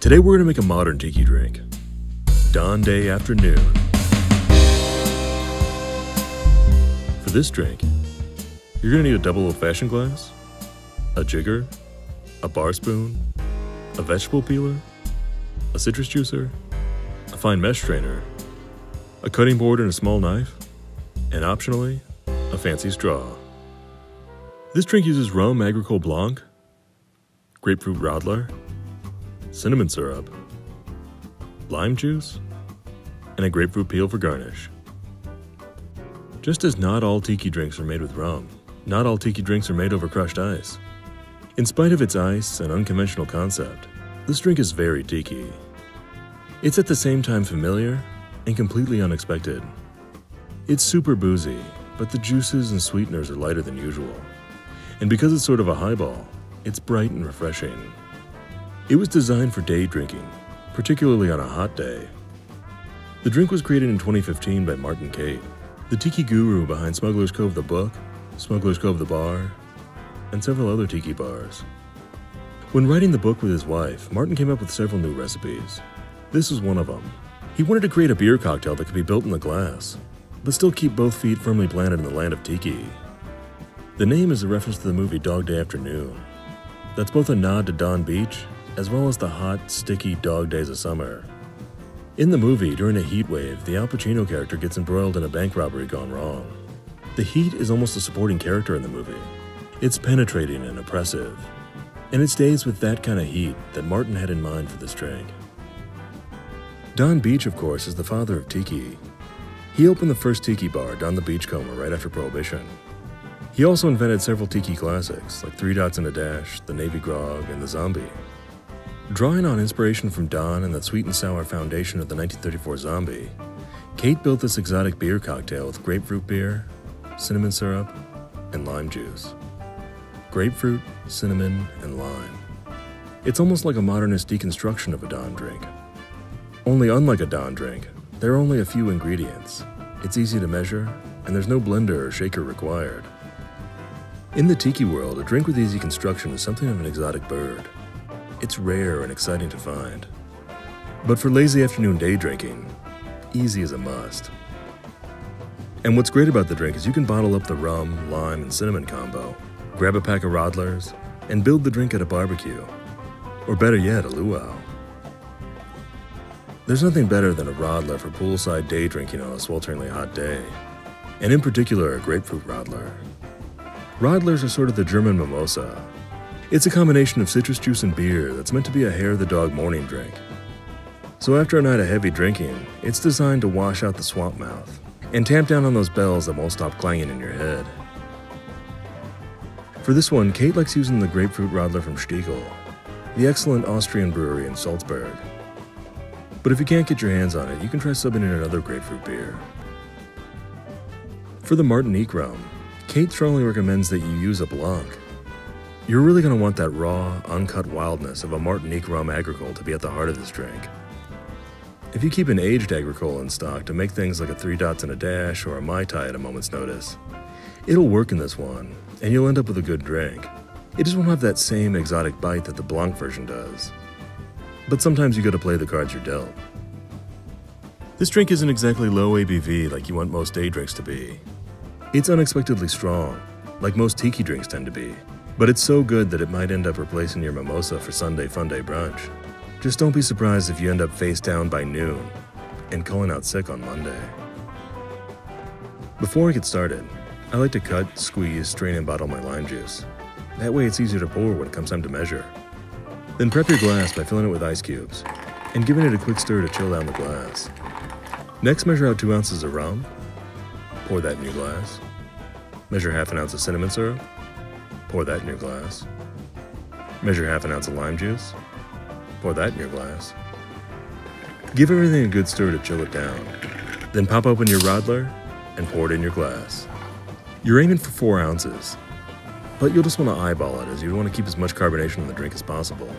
Today we're gonna make a modern tiki drink. Donn Day Afternoon. For this drink, you're gonna need a double old fashioned glass, a jigger, a bar spoon, a vegetable peeler, a citrus juicer, a fine mesh strainer, a cutting board and a small knife, and optionally, a fancy straw. This drink uses rum agricole blanc, grapefruit radler, cinnamon syrup, lime juice, and a grapefruit peel for garnish. Just as not all tiki drinks are made with rum, not all tiki drinks are made over crushed ice. In spite of its ice and unconventional concept, this drink is very tiki. It's at the same time familiar and completely unexpected. It's super boozy, but the juices and sweeteners are lighter than usual. And because it's sort of a highball, it's bright and refreshing. It was designed for day drinking, particularly on a hot day. The drink was created in 2015 by Martin Cate, the tiki guru behind Smuggler's Cove the book, Smuggler's Cove the bar, and several other tiki bars. When writing the book with his wife, Martin came up with several new recipes. This was one of them. He wanted to create a beer cocktail that could be built in the glass, but still keep both feet firmly planted in the land of tiki. The name is a reference to the movie Dog Day Afternoon. That's both a nod to Donn Beach as well as the hot, sticky dog days of summer. In the movie, during a heat wave, the Al Pacino character gets embroiled in a bank robbery gone wrong. The heat is almost a supporting character in the movie. It's penetrating and oppressive. And it stays with that kind of heat that Martin had in mind for this drink. Donn Beach, of course, is the father of Tiki. He opened the first Tiki bar Don the Beachcomber right after Prohibition. He also invented several tiki classics like Three Dots and a Dash, the Navy Grog, and the Zombie. Drawing on inspiration from Don and the sweet and sour foundation of the 1934 Zombie, Cate built this exotic beer cocktail with grapefruit beer, cinnamon syrup, and lime juice. Grapefruit, cinnamon, and lime. It's almost like a modernist deconstruction of a Don drink. Only unlike a Don drink, there are only a few ingredients. It's easy to measure, and there's no blender or shaker required. In the tiki world, a drink with easy construction is something of an exotic bird. It's rare and exciting to find. But for lazy afternoon day drinking, easy is a must. And what's great about the drink is you can bottle up the rum, lime, and cinnamon combo, grab a pack of Radlers, and build the drink at a barbecue. Or better yet, a luau. There's nothing better than a Radler for poolside day drinking on a swelteringly hot day, and in particular, a grapefruit Radler. Radlers are sort of the German mimosa. It's a combination of citrus juice and beer that's meant to be a hair of the dog morning drink. So after a night of heavy drinking, it's designed to wash out the swamp mouth and tamp down on those bells that won't stop clanging in your head. For this one, Cate likes using the grapefruit Radler from Stiegl, the excellent Austrian brewery in Salzburg. But if you can't get your hands on it, you can try subbing in another grapefruit beer. For the Martinique rum, Cate strongly recommends that you use a Blanc. You're really going to want that raw, uncut wildness of a Martinique rum agricole to be at the heart of this drink. If you keep an aged agricole in stock to make things like a Three Dots and a Dash or a Mai Tai at a moment's notice, it'll work in this one, and you'll end up with a good drink. It just won't have that same exotic bite that the Blanc version does. But sometimes you gotta play the cards you're dealt. This drink isn't exactly low ABV like you want most day drinks to be. It's unexpectedly strong, like most tiki drinks tend to be, but it's so good that it might end up replacing your mimosa for Sunday Fun Day brunch. Just don't be surprised if you end up face down by noon and calling out sick on Monday. Before I get started, I like to cut, squeeze, strain, and bottle my lime juice. That way it's easier to pour when it comes time to measure. Then prep your glass by filling it with ice cubes and giving it a quick stir to chill down the glass. Next, measure out 2 ounces of rum Pour that in your glass. Measure half an ounce of cinnamon syrup. Pour that in your glass. Measure half an ounce of lime juice. Pour that in your glass. Give everything a good stir to chill it down. Then pop open your Radler and pour it in your glass. You're aiming for 4 ounces, but you'll just want to eyeball it as you want to keep as much carbonation in the drink as possible.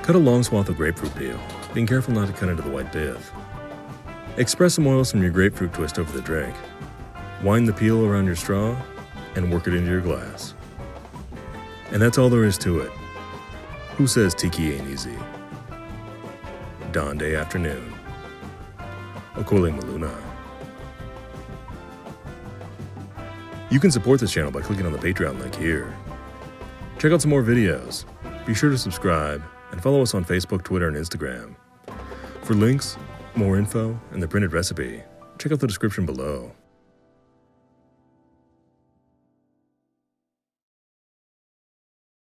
Cut a long swath of grapefruit peel, being careful not to cut into the white pith. Express some oils from your grapefruit twist over the drink. Wind the peel around your straw and work it into your glass. And that's all there is to it. Who says tiki ain't easy? Donn day afternoon. Okole Maluna. You can support this channel by clicking on the Patreon link here. Check out some more videos. Be sure to subscribe and follow us on Facebook, Twitter, and Instagram. For links, more info, and the printed recipe, check out the description below.